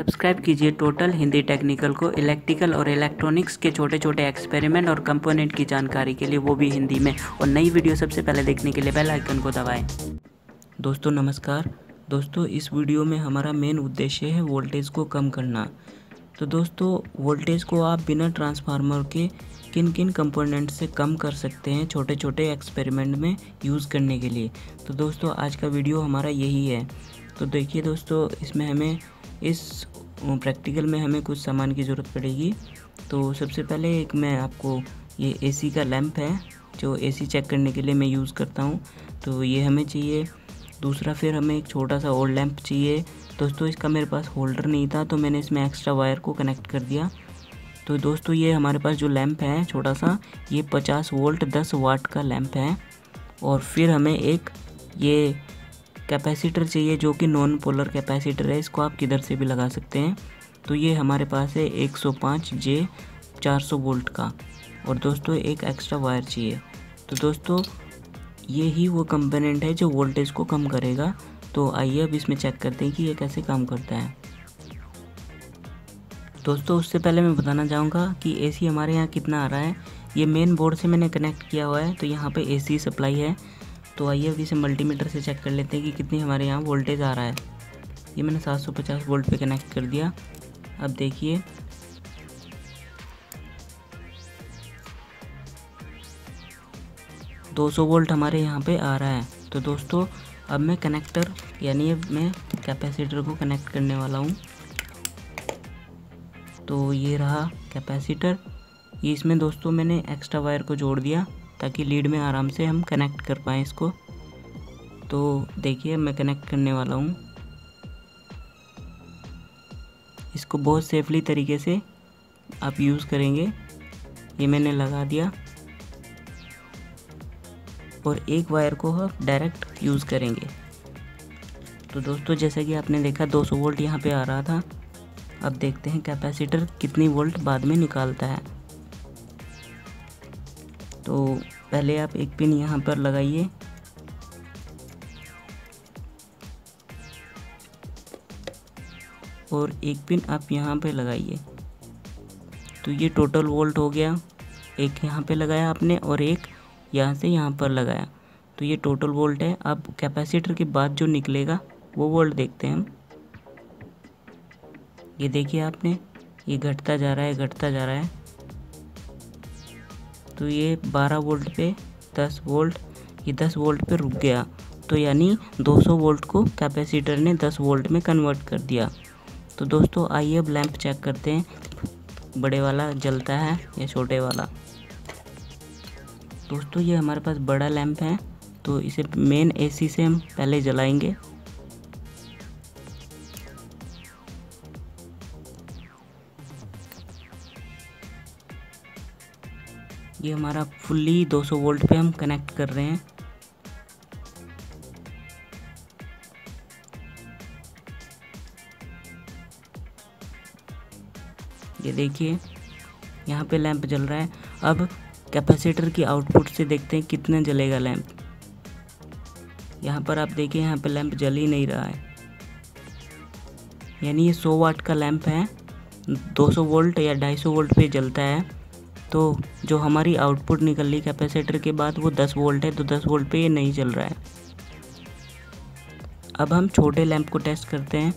Subscribe कीजिए total Hindi technical को, electrical और इलेक्ट्रॉनिक्स के छोटे छोटे एक्सपेरिमेंट और कंपोनेंट की जानकारी के लिए वो भी हिंदी में। और नई वीडियो सबसे पहले देखने के लिए बेल आइकन को दबाएँ। दोस्तों, नमस्कार। दोस्तों, इस वीडियो में हमारा मेन उद्देश्य है वोल्टेज को कम करना। तो दोस्तों, वोल्टेज को आप बिना ट्रांसफार्मर के किन किन कंपोनेंट से कम कर सकते हैं छोटे छोटे एक्सपेरिमेंट में यूज़ करने के लिए? तो दोस्तों, आज का वीडियो हमारा यही है। तो देखिए दोस्तों, इसमें हमें इस प्रैक्टिकल में हमें कुछ सामान की ज़रूरत पड़ेगी। तो सबसे पहले एक मैं आपको, ये एसी का लैंप है, जो एसी चेक करने के लिए मैं यूज़ करता हूँ। तो ये हमें चाहिए। दूसरा फिर हमें एक छोटा सा ओल्ड लैंप चाहिए। दोस्तों, इसका मेरे पास होल्डर नहीं था तो मैंने इसमें एक्स्ट्रा वायर को कनेक्ट कर दिया। तो दोस्तों, ये हमारे पास जो लैंप है, छोटा सा, ये 50 वोल्ट 10 वाट का लैंप है। और फिर हमें एक, ये कैपेसिटर चाहिए जो कि नॉन पोलर कैपेसिटर है, इसको आप किधर से भी लगा सकते हैं। तो ये हमारे पास है 105 जे 400 वोल्ट का। और दोस्तों, एक एक्स्ट्रा वायर चाहिए। तो दोस्तों, ये ही वो कंपोनेंट है जो वोल्टेज को कम करेगा। तो आइए अब इसमें चेक करते हैं कि ये कैसे काम करता है। दोस्तों, उससे पहले मैं बताना चाहूँगा कि एसी हमारे यहाँ कितना आ रहा है। ये मेन बोर्ड से मैंने कनेक्ट किया हुआ है तो यहाँ पे एसी सप्लाई है। तो आइए अभी इसे मल्टीमीटर से चेक कर लेते हैं कि कितनी हमारे यहाँ वोल्टेज आ रहा है। ये मैंने 750 वोल्ट पे कनेक्ट कर दिया। अब देखिए। दो सौ वोल्ट हमारे यहाँ पे आ रहा है। तो दोस्तों, अब मैं कनेक्टर यानी मैं कैपेसिटर को कनेक्ट करने वाला हूँ। तो ये रहा कैपेसिटर ये इसमें दोस्तों मैंने एक्स्ट्रा वायर को जोड़ दिया। ताकि लीड में आराम से हम कनेक्ट कर पाएँ इसको। तो देखिए, मैं कनेक्ट करने वाला हूँ। इसको बहुत सेफली तरीके से आप यूज़ करेंगे। ये मैंने लगा दिया। और एक वायर को हम डायरेक्ट यूज़ करेंगे। तो दोस्तों, जैसा कि आपने देखा 200 वोल्ट यहाँ पे आ रहा था। अब देखते हैं कैपेसिटर कितनी वोल्ट बाद में निकालता है। तो पहले आप एक पिन यहाँ पर लगाइए। और एक पिन आप यहाँ पे लगाइए। तो ये टोटल वोल्ट हो गया। एक यहाँ पे लगाया आपने और एक यहाँ से यहाँ पर लगाया। तो ये टोटल वोल्ट है। अब कैपेसिटर के बाद जो निकलेगा, वो वोल्ट देखते हैं हम। ये देखिए आपने, ये घटता जा रहा है, घटता जा रहा है। तो ये 12 वोल्ट पे 10 वोल्ट ये 10 वोल्ट पे रुक गया। तो यानी 200 वोल्ट को कैपेसिटर ने 10 वोल्ट में कन्वर्ट कर दिया। तो दोस्तों, आइए अब लैंप चेक करते हैं। बड़े वाला जलता है या छोटे वाला? दोस्तों, ये हमारे पास बड़ा लैंप है तो इसे मेन एसी से हम पहले जलाएँगे। ये हमारा फुल्ली 200 वोल्ट पे हम कनेक्ट कर रहे हैं। ये देखिए, यहाँ पे लैंप जल रहा है। अब कैपेसिटर की आउटपुट से देखते हैं कितना जलेगा लैंप। यहाँ पर आप देखिए, यहाँ पे लैंप जल ही नहीं रहा है। यानी ये 100 वाट का लैंप है 200 वोल्ट या 250 वोल्ट पे जलता है। तो जो हमारी आउटपुट निकल रही कैपेसिटर के बाद वो 10 वोल्ट है तो 10 वोल्ट पे ये नहीं चल रहा है। अब हम छोटे लैंप को टेस्ट करते हैं।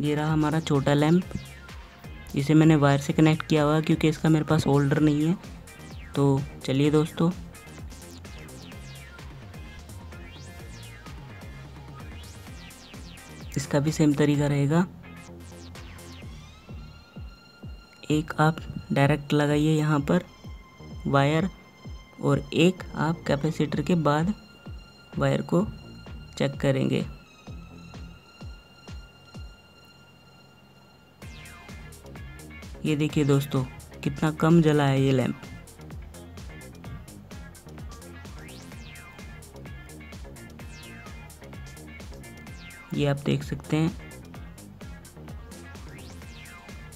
ये रहा हमारा छोटा लैंप। इसे मैंने वायर से कनेक्ट किया हुआ क्योंकि इसका मेरे पास होल्डर नहीं है। तो चलिए दोस्तों। इसका भी सेम तरीका रहेगा। एक आप डायरेक्ट लगाइए यहाँ पर वायर और एक आप कैपेसिटर के बाद वायर को चेक करेंगे। ये देखिए दोस्तों, कितना कम जला है ये लैंप ये आप देख सकते हैं।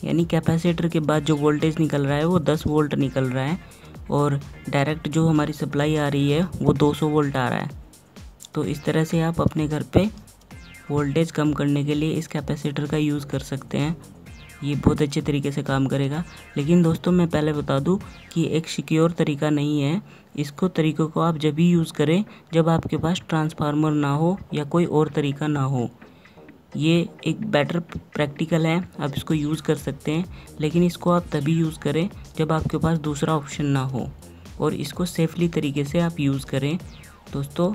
यानी कैपेसिटर के बाद जो वोल्टेज निकल रहा है, वो 10 वोल्ट निकल रहा है और डायरेक्ट जो हमारी सप्लाई आ रही है, वो 200 वोल्ट आ रहा है। तो इस तरह से आप अपने घर पे वोल्टेज कम करने के लिए इस कैपेसिटर का यूज़ कर सकते हैं। ये बहुत अच्छे तरीके से काम करेगा। लेकिन दोस्तों, मैं पहले बता दूँ कि एक सिक्योर तरीका नहीं है। इसको तरीक़ों को आप जब भी यूज़ करें, जब आपके पास ट्रांसफार्मर ना हो या कोई और तरीका ना हो ये एक बेटर प्रैक्टिकल है, आप इसको यूज़ कर सकते हैं, लेकिन इसको आप तभी यूज़ करें जब आपके पास दूसरा ऑप्शन ना हो। और इसको सेफली तरीके से आप यूज़ करें। दोस्तों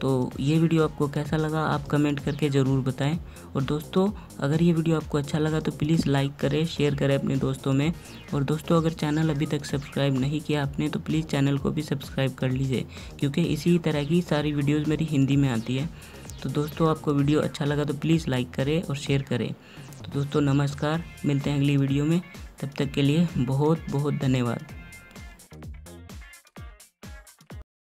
तो ये वीडियो आपको कैसा लगा, आप कमेंट करके ज़रूर बताएँ। और दोस्तों, अगर ये वीडियो आपको अच्छा लगा तो प्लीज़ लाइक करें शेयर करें अपने दोस्तों में। और दोस्तों, अगर चैनल अभी तक सब्सक्राइब नहीं किया आपने तो प्लीज़ चैनल को भी सब्सक्राइब कर लीजिए, क्योंकि इसी तरह की सारी वीडियोज़ मेरी हिंदी में आती है। तो दोस्तों, आपको वीडियो अच्छा लगा तो प्लीज़ लाइक करें और शेयर करें। तो दोस्तों, नमस्कार, मिलते हैं अगली वीडियो में। तब तक के लिए बहुत बहुत धन्यवाद।